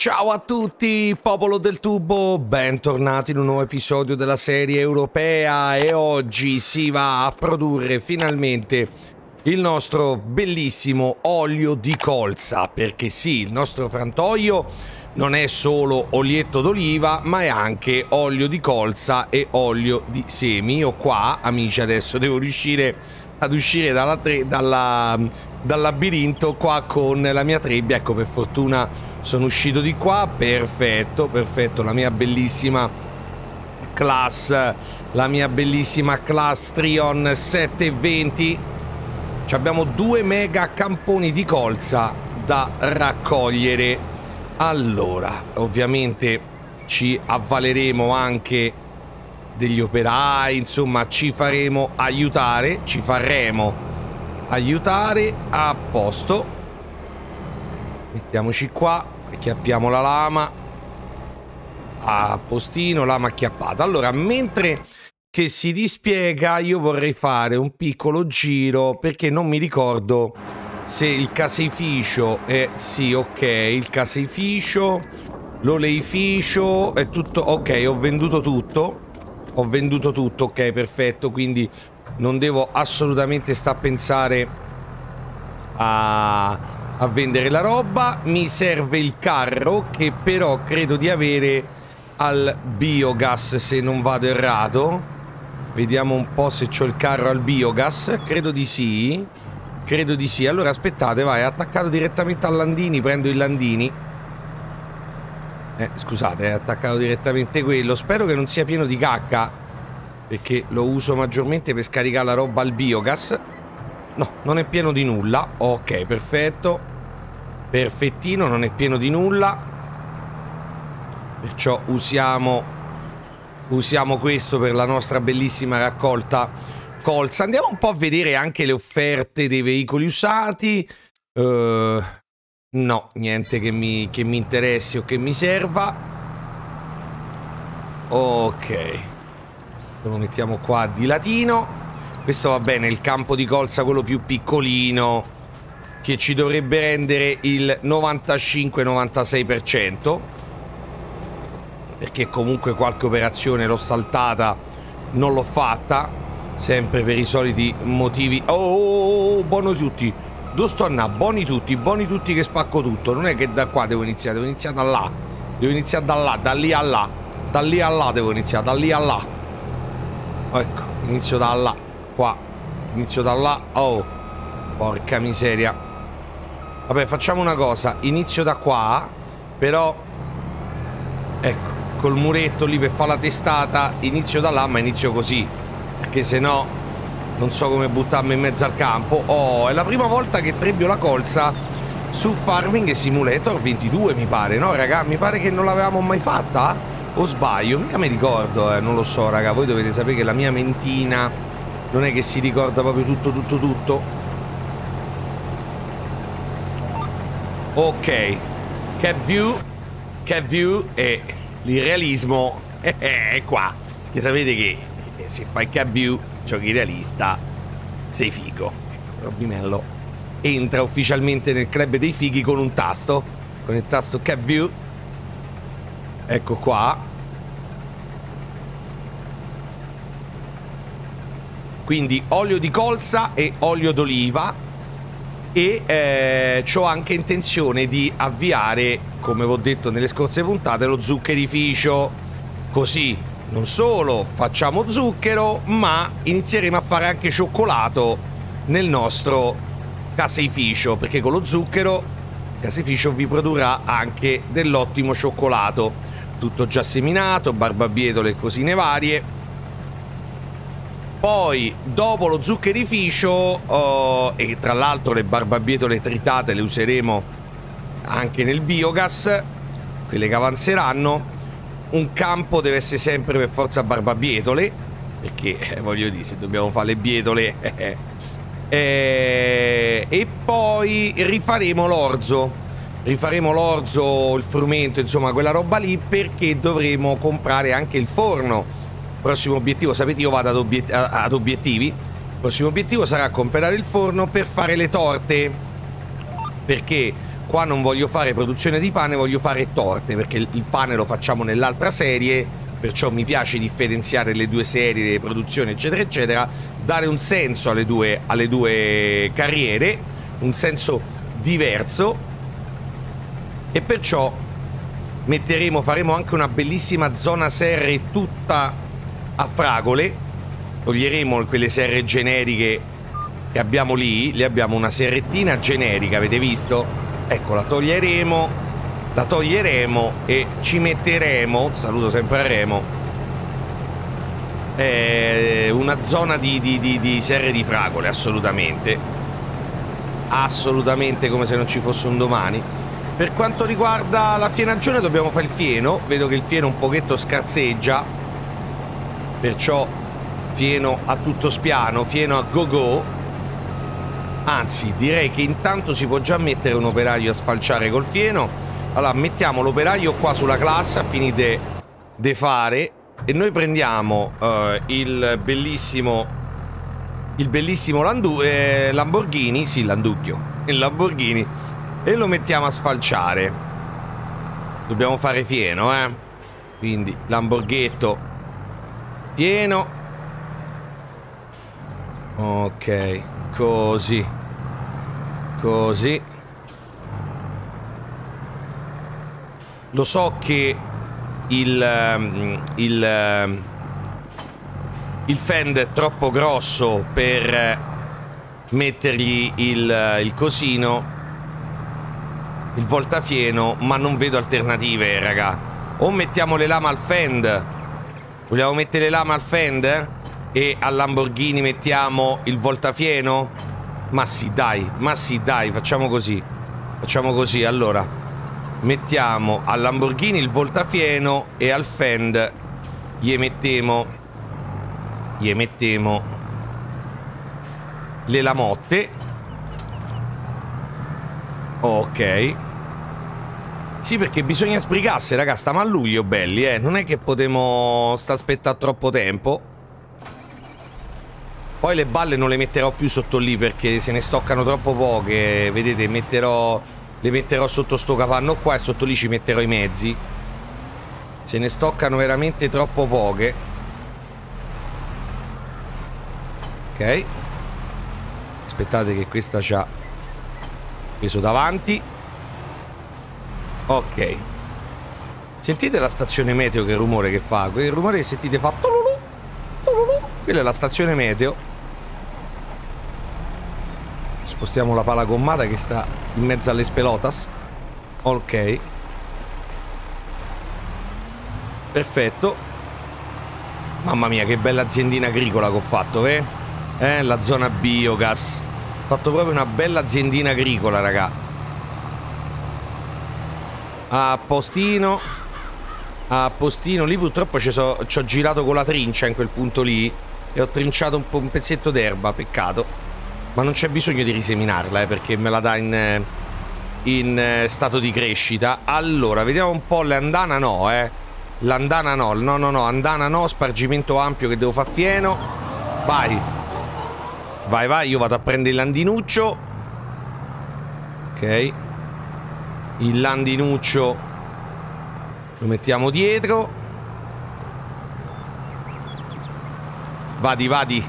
Ciao a tutti, popolo del tubo, bentornati in un nuovo episodio della serie europea e oggi si va a produrre finalmente il nostro bellissimo olio di colza, perché sì, il nostro frantoio non è solo olietto d'oliva, ma è anche olio di colza e olio di semi. Io qua, amici, adesso devo riuscire ad uscire dalla, dalla, dal labirinto qua con la mia trebbia, ecco per fortuna sono uscito di qua, perfetto, perfetto, la mia bellissima class, la mia bellissima class Trion 720. Ci abbiamo due mega camponi di colza da raccogliere. Allora, ovviamente ci avvaleremo anche degli operai, insomma ci faremo aiutare, ci faremo aiutare a posto Mettiamoci qua, acchiappiamo la lama. A postino, lama acchiappata. Allora, mentre che si dispiega, io vorrei fare un piccolo giro perché non mi ricordo se il caseificio è... Sì, ok, il caseificio, l'oleificio, è tutto... Ok, ho venduto tutto. Ho venduto tutto, ok, perfetto, quindi non devo assolutamente sta a pensare a a vendere la roba. Mi serve il carro che però credo di avere al biogas se non vado errato. Vediamo un po' se ho il carro al biogas. Credo di sì. Credo di sì. Allora aspettate, vai, attaccato direttamente al Landini, prendo il Landini. Eh, scusate, è attaccato direttamente quello. Spero che non sia pieno di cacca. Perché lo uso maggiormente per scaricare la roba al biogas. No, non è pieno di nulla. Ok, perfetto. Perfettino, non è pieno di nulla. Perciò usiamo usiamo questo per la nostra bellissima raccolta colza. Andiamo un po' a vedere anche le offerte dei veicoli usati. Uh, no, niente che mi, che mi interessi o che mi serva. Ok. Lo mettiamo qua di latino. Questo va bene, il campo di colza quello più piccolino che ci dovrebbe rendere il 95-96% perché comunque qualche operazione l'ho saltata non l'ho fatta sempre per i soliti motivi. Oh, oh, oh, oh buono tutti dove sto andando? buoni tutti buoni tutti che spacco tutto. Non è che da qua devo iniziare devo iniziare da là. Devo iniziare da là da lì a là. Da lì a là devo iniziare da lì a là. Ecco inizio da là qua inizio da là oh porca miseria Vabbè, facciamo una cosa. Inizio da qua, però... Ecco, col muretto lì per fare la testata, inizio da là, ma inizio così. Perché se no non so come buttarmi in mezzo al campo. Oh, è la prima volta che trebbio la colza su Farming Simulator 22, mi pare, no, raga? Mi pare che non l'avevamo mai fatta? O sbaglio? Mica mi ricordo, eh, non lo so, raga. Voi dovete sapere che la mia mentina non è che si ricorda proprio tutto, tutto, tutto. Ok, Cap View, Cap View e l'irrealismo è qua. Che sapete che se fai Cap View, giochi realista, sei figo. Robinello entra ufficialmente nel club dei fighi con un tasto, con il tasto Cap View. Ecco qua. Quindi olio di colza e olio d'oliva e eh, ho anche intenzione di avviare, come vi ho detto nelle scorse puntate, lo zuccherificio. Così non solo facciamo zucchero, ma inizieremo a fare anche cioccolato nel nostro caseificio, perché con lo zucchero il caseificio vi produrrà anche dell'ottimo cioccolato. Tutto già seminato, barbabietole e cosine varie poi, dopo lo zuccherificio, uh, e tra l'altro le barbabietole tritate le useremo anche nel biogas, quelle che avanzeranno, un campo deve essere sempre per forza barbabietole, perché eh, voglio dire, se dobbiamo fare le bietole... Eh, eh, e poi rifaremo l'orzo. Rifaremo l'orzo, il frumento, insomma, quella roba lì, perché dovremo comprare anche il forno Prossimo obiettivo, sapete io vado ad, obiet ad obiettivi. Prossimo obiettivo sarà comprare il forno per fare le torte. Perché qua non voglio fare produzione di pane, voglio fare torte, perché il pane lo facciamo nell'altra serie, perciò mi piace differenziare le due serie, le produzioni, eccetera, eccetera, dare un senso alle due, alle due carriere, un senso diverso, e perciò metteremo, faremo anche una bellissima zona serre tutta a fragole, toglieremo quelle serre generiche che abbiamo lì, lì abbiamo una serrettina generica, avete visto? Ecco, la toglieremo, la toglieremo e ci metteremo, saluto sempre a Remo, eh, una zona di, di, di, di serre di fragole, assolutamente. Assolutamente come se non ci fosse un domani. Per quanto riguarda la fienagione dobbiamo fare il fieno, vedo che il fieno un pochetto scarseggia, perciò fieno a tutto spiano, fieno a go go Anzi, direi che intanto si può già mettere un operaio a sfalciare col fieno. Allora, mettiamo l'operaio qua sulla classe a fine di fare. E noi prendiamo uh, il bellissimo... Il bellissimo Landu eh, Lamborghini, sì, Landucchio, il Lamborghini, e lo mettiamo a sfalciare. Dobbiamo fare fieno, eh. Quindi, Lamborghetto pieno. Ok. Così. Così. Lo so che il... Ehm, il... Ehm, il fend è troppo grosso per mettergli il, il cosino il voltafieno ma non vedo alternative raga o mettiamo le lame al fend vogliamo mettere le lame al fend? E al Lamborghini mettiamo il voltafieno? Ma sì, dai, ma sì, dai, facciamo così. Facciamo così, allora. Mettiamo al Lamborghini il voltafieno e al Fend gli mettiamo... Gli mettiamo... Le lamotte. Ok. Sì, perché bisogna sbrigarsi, raga, stiamo a luglio, belli, eh. Non è che potremo sta aspettare troppo tempo. Poi le balle non le metterò più sotto lì perché se ne stoccano troppo poche. Vedete, metterò... Le metterò sotto sto capanno qua e sotto lì ci metterò i mezzi. Se ne stoccano veramente troppo poche. Ok. Aspettate che questa c'ha peso davanti. Ok. Sentite la stazione meteo che rumore che fa? Quel rumore che sentite fa... Quella è la stazione meteo. Spostiamo la pala gommata che sta in mezzo alle spelotas. Ok. Perfetto. Mamma mia, che bella aziendina agricola che ho fatto, eh? Eh, la zona biogas. Ho fatto proprio una bella aziendina agricola, raga. A postino. A postino. Lì purtroppo ci, so, ci ho girato con la trincia in quel punto lì. E ho trinciato un, un pezzetto d'erba, peccato. Ma non c'è bisogno di riseminarla, eh, perché me la dà in, in eh, stato di crescita. Allora, vediamo un po' le andana no, eh. L'andana no, no, no, no, andana no, spargimento ampio che devo far fieno. Vai. Vai, vai, io vado a prendere il landinuccio. Ok. Il landinuccio lo mettiamo dietro. Vadi, vadi.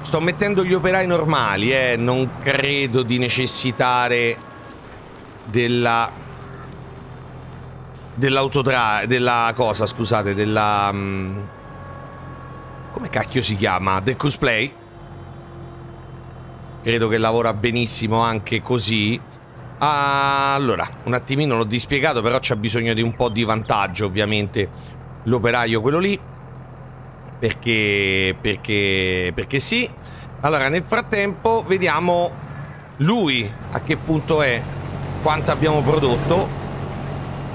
Sto mettendo gli operai normali, eh. Non credo di necessitare della... Dell'autodrive... Della cosa, scusate, della... Um, come cacchio si chiama? Del cosplay? Credo che lavora benissimo anche così. Allora, un attimino l'ho dispiegato, però c'ha bisogno di un po' di vantaggio, ovviamente, l'operaio quello lì. Perché, perché, perché sì. Allora, nel frattempo, vediamo lui a che punto è, quanto abbiamo prodotto.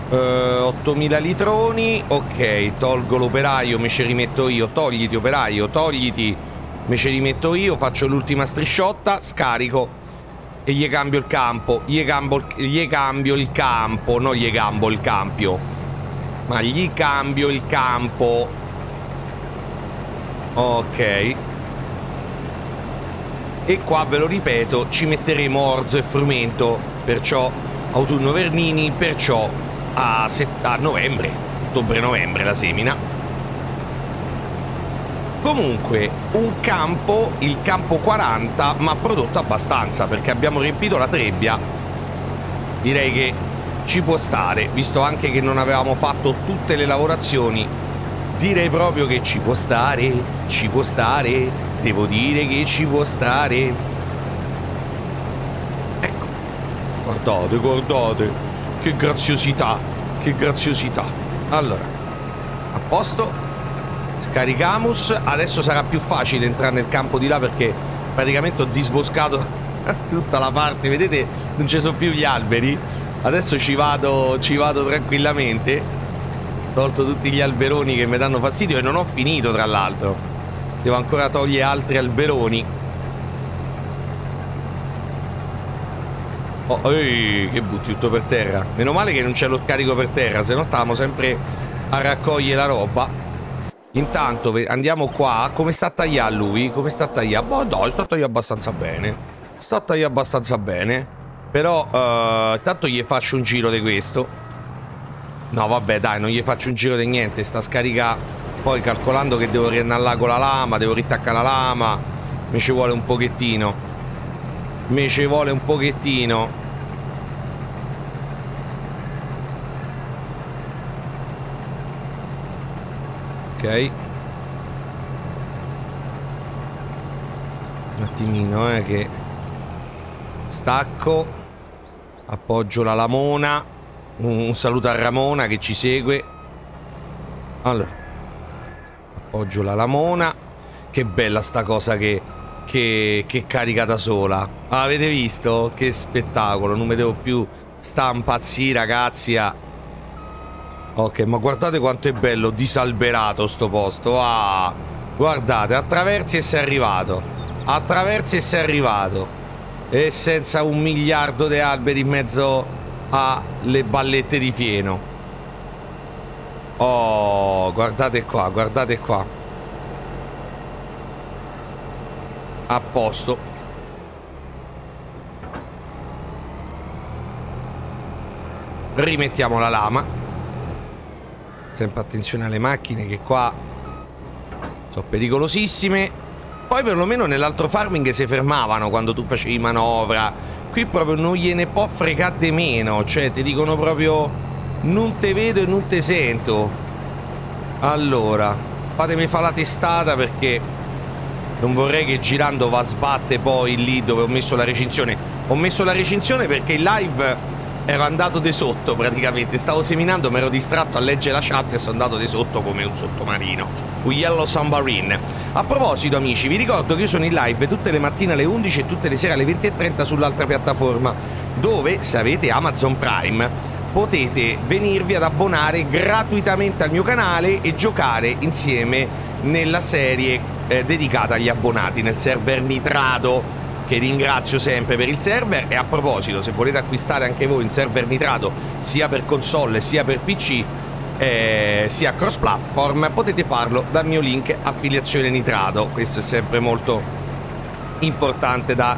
Uh, eh, 8000 litroni, ok, tolgo l'operaio, me ci rimetto io, togliti operaio, togliti, me ci rimetto io, faccio l'ultima strisciotta, scarico e gli cambio il campo, gli, cambo, gli cambio il campo, non gli cambio il campio, ma gli cambio il campo Ok. E qua ve lo ripeto, ci metteremo orzo e frumento, perciò autunno Vernini, perciò a, a novembre, ottobre-novembre la semina. Comunque, un campo, il campo 40, ma prodotto abbastanza, perché abbiamo riempito la trebbia. Direi che ci può stare, visto anche che non avevamo fatto tutte le lavorazioni. Direi proprio che ci può stare, ci può stare, devo dire che ci può stare. Ecco, guardate, guardate, che graziosità, che graziosità. Allora, a posto, Scaricamus, adesso sarà più facile entrare nel campo di là perché praticamente ho disboscato tutta la parte, vedete non ci sono più gli alberi, adesso ci vado, ci vado tranquillamente, tolto tutti gli alberoni che mi danno fastidio e non ho finito tra l'altro, devo ancora togliere altri alberoni. Oh, ehi, che butti tutto per terra. Meno male che non c'è lo scarico per terra, se no stavamo sempre a raccogliere la roba. Intanto andiamo qua. Come sta a tagliare lui? Come sta a tagliare? Boh, dai, sta a tagliare abbastanza bene. Sta a tagliare abbastanza bene. Però, uh, intanto gli faccio un giro di questo. No, vabbè, dai, non gli faccio un giro di niente. Sta a scaricare. Poi, calcolando che devo riannallare con la lama, devo rittaccare la lama. Mi ci vuole un pochettino. Mi ci vuole un pochettino. Ok. Un attimino eh che stacco appoggio la lamona un, saluto a Ramona che ci segue. Allora appoggio la lamona. Che bella sta cosa che che, che carica da sola. Ah, avete visto? che spettacolo non mi devo più sta impazzire ragazzi a Ok, ma guardate quanto è bello disalberato sto posto. Ah, guardate, attraversi e sei arrivato. Attraversi e sei arrivato. E senza un miliardo di alberi in mezzo alle ballette di fieno. Oh, guardate qua, guardate qua. A posto. Rimettiamo la lama. Sempre attenzione alle macchine che qua sono pericolosissime. Poi perlomeno nell'altro farming si fermavano quando tu facevi manovra. Qui proprio non gliene può fregare meno. Cioè ti dicono proprio non te vedo e non te sento. Allora, fatemi fare la testata perché non vorrei che girando va a sbatte poi lì dove ho messo la recinzione. Ho messo la recinzione perché il live ero andato di sotto praticamente, stavo seminando, mi ero distratto a leggere la chat e sono andato di sotto come un sottomarino, un Yellow Submarine. A proposito amici, vi ricordo che io sono in live tutte le mattine alle 11 e tutte le sere alle 20.30 sull'altra piattaforma, dove se avete Amazon Prime potete venirvi ad abbonare gratuitamente al mio canale e giocare insieme nella serie eh, dedicata agli abbonati, nel server Nitrado che ringrazio sempre per il server. E a proposito se volete acquistare anche voi un server nitrato sia per console sia per PC eh, sia cross platform potete farlo dal mio link affiliazione nitrato. Questo è sempre molto importante da,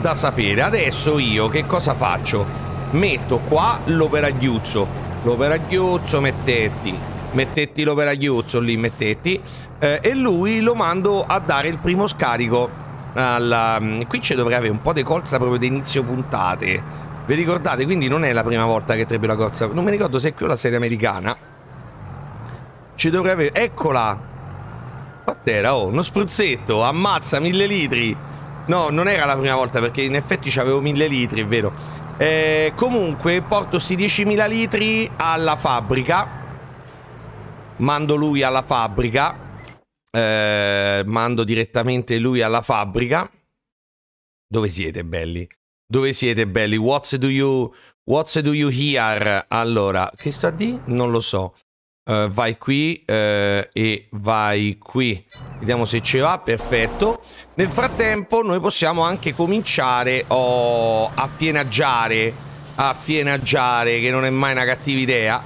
da sapere. Adesso io che cosa faccio? Metto qua l'operagliuzzo l'operagliuzzo mettetti. Mettetti l'operagliuzzo lì mettetti. Eh, e lui lo mando a dare il primo scarico alla... Mm, qui ci dovrei avere un po' di corsa proprio di inizio puntate. Vi ricordate? Quindi non è la prima volta che trebbe la corsa. Non mi ricordo se è qui la serie americana. Ci dovrei avere... Eccola! Quant'era? Oh, uno spruzzetto! Ammazza, mille litri! No, non era la prima volta perché in effetti c'avevo mille litri, è vero. Eh, comunque porto sti 10.000 litri alla fabbrica. Mando lui alla fabbrica eh, mando direttamente lui alla fabbrica. Dove siete belli? Dove siete belli? What do you, what do you hear? Allora, che sto a dire? Non lo so. Uh, vai qui uh, e vai qui. Vediamo se ci va, perfetto. Nel frattempo noi possiamo anche cominciare oh, a fienaggiare, a fienaggiare, che non è mai una cattiva idea.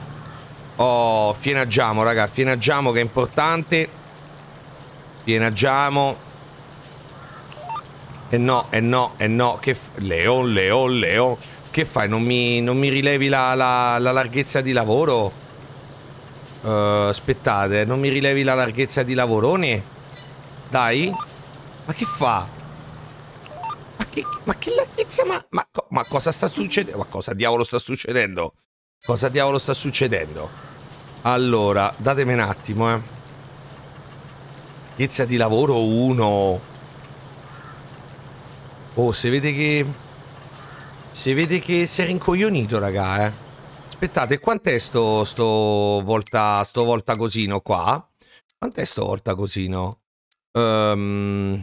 Oh, fienaggiamo, raga, fienaggiamo che è importante. Pienaggiamo. E no, e no, e no. Che Leon, Leon, Leon. Che fai? Non mi, non mi rilevi la, la, la, larghezza di lavoro? Uh, aspettate, non mi rilevi la larghezza di lavorone? Dai? Ma che fa? Ma che, ma che larghezza? Ma, ma, ma cosa sta succedendo? Ma cosa diavolo sta succedendo? Cosa diavolo sta succedendo? Allora, datemi un attimo, eh. Larghezza di lavoro 1. Oh, si vede che... Si vede che si è rincoglionito, raga, eh. Aspettate, quant'è sto, sto volta, sto volta cosino qua? Quant'è sto volta cosino? Um,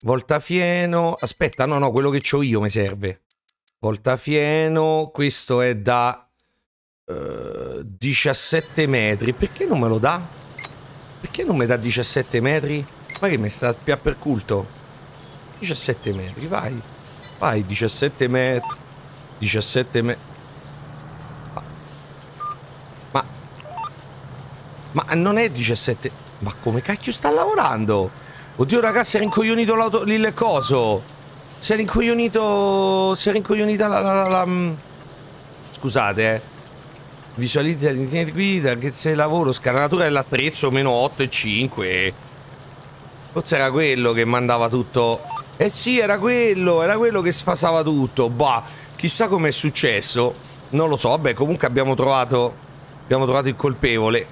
voltafieno... Aspetta, no, no, quello che ho io mi serve. Voltafieno, questo è da... Uh, 17 metri. Perché non me lo dà? Perché non mi dà 17 metri? Ma che mi sta più per culto? 17 metri, vai. Vai, 17 metri. 17 metri. Ma... Ma non è 17... Ma come cacchio sta lavorando? Oddio ragazzi, si è rincoglionito il coso. Si è rincoglionito... Si è rincoglionita la... la, la, la... Mm. Scusate, eh. Visualizza l'insieme di guida, che se lavoro, scanalatura dell'attrezzo, meno 8 e 5. Forse era quello che mandava tutto... Eh sì, era quello, era quello che sfasava tutto. Bah, chissà com'è successo. Non lo so, vabbè, comunque abbiamo trovato... Abbiamo trovato il colpevole.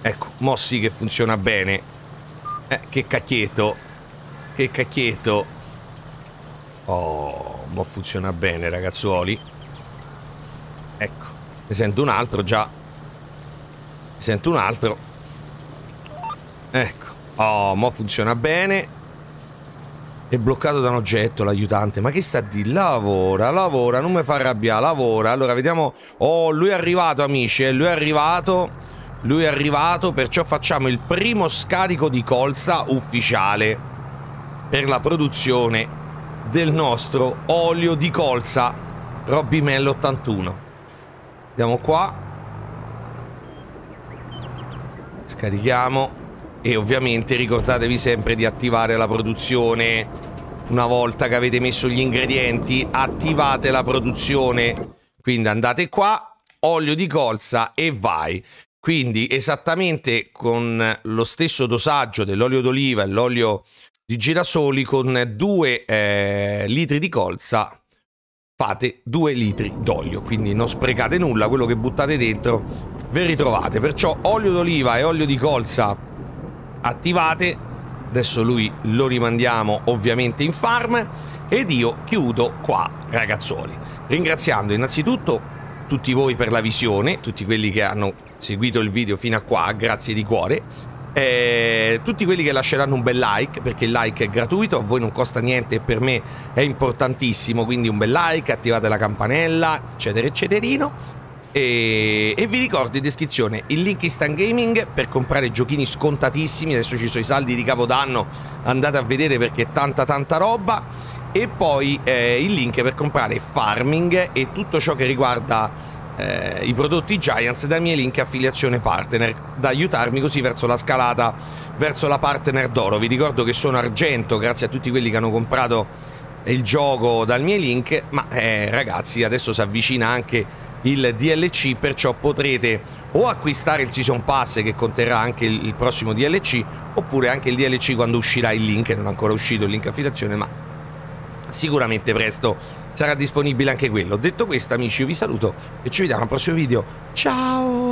Ecco, mo sì che funziona bene. Eh, che cacchietto. Che cacchietto. Oh, mo funziona bene, ragazzuoli. Ne sento un altro già. Ne sento un altro. Ecco. Oh, mo funziona bene. È bloccato da un oggetto l'aiutante. Ma che sta di? Lavora, lavora, non mi fa arrabbiare, lavora. Allora, vediamo. Oh, lui è arrivato, amici. Eh. Lui è arrivato. Lui è arrivato, perciò facciamo il primo scarico di colza ufficiale per la produzione del nostro olio di colza Robby Mell 81. Andiamo qua. Scarichiamo. E ovviamente ricordatevi sempre di attivare la produzione. Una volta che avete messo gli ingredienti, attivate la produzione. Quindi andate qua, olio di colza e vai. Quindi esattamente con lo stesso dosaggio dell'olio d'oliva e l'olio di girasoli con 2 eh, litri di colza fate 2 litri d'olio, quindi non sprecate nulla, quello che buttate dentro ve ritrovate. Perciò olio d'oliva e olio di colza attivate, adesso lui lo rimandiamo ovviamente in farm ed io chiudo qua ragazzuoli. Ringraziando innanzitutto tutti voi per la visione, tutti quelli che hanno seguito il video fino a qua, grazie di cuore eh, tutti quelli che lasceranno un bel like, perché il like è gratuito, a voi non costa niente e per me è importantissimo, quindi un bel like, attivate la campanella, eccetera, eccetera. E, e, vi ricordo in descrizione il link Instant Gaming per comprare giochini scontatissimi. Adesso ci sono i saldi di Capodanno, andate a vedere perché è tanta tanta roba. E poi eh, il link per comprare farming e tutto ciò che riguarda eh, i prodotti Giants dai miei link affiliazione partner da aiutarmi così verso la scalata verso la partner d'oro. Vi ricordo che sono argento grazie a tutti quelli che hanno comprato il gioco dal miei link ma eh, ragazzi adesso si avvicina anche il DLC perciò potrete o acquistare il season pass che conterrà anche il, il prossimo DLC oppure anche il DLC quando uscirà il link non è ancora uscito il link affiliazione ma sicuramente presto sarà disponibile anche quello. Detto questo amici io vi saluto e ci vediamo al prossimo video. Ciao!